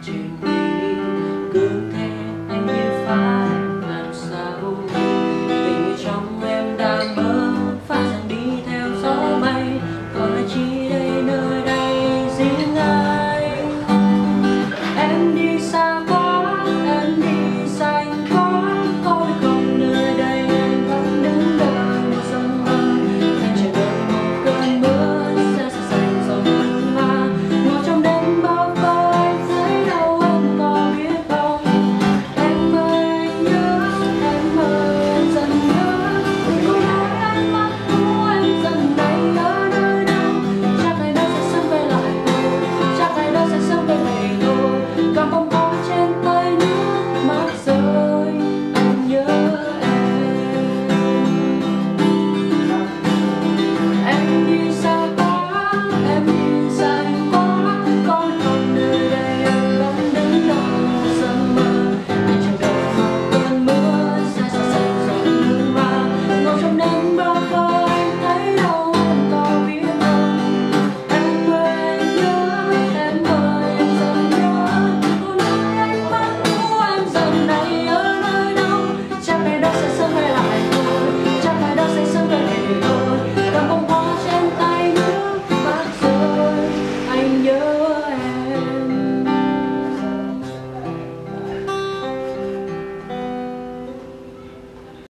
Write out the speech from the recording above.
watching